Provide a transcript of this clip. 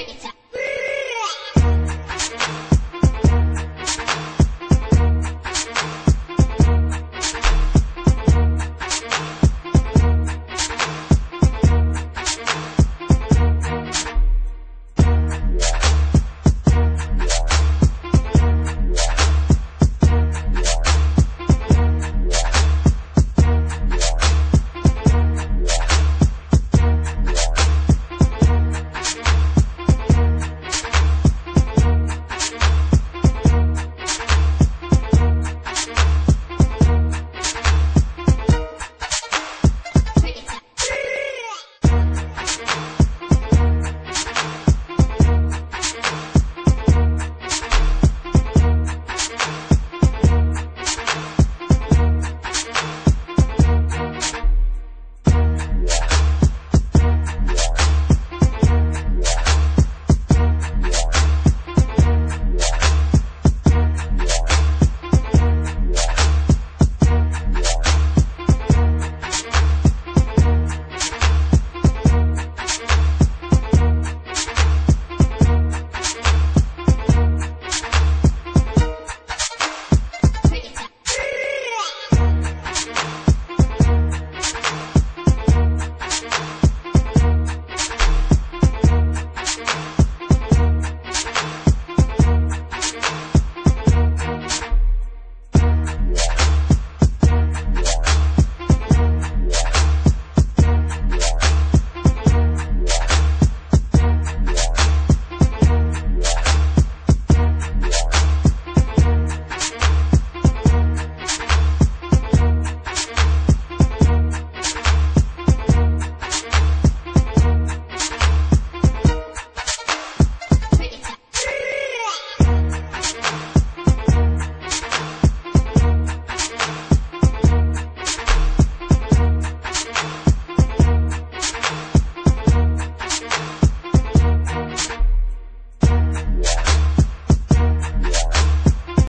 Pretty tough.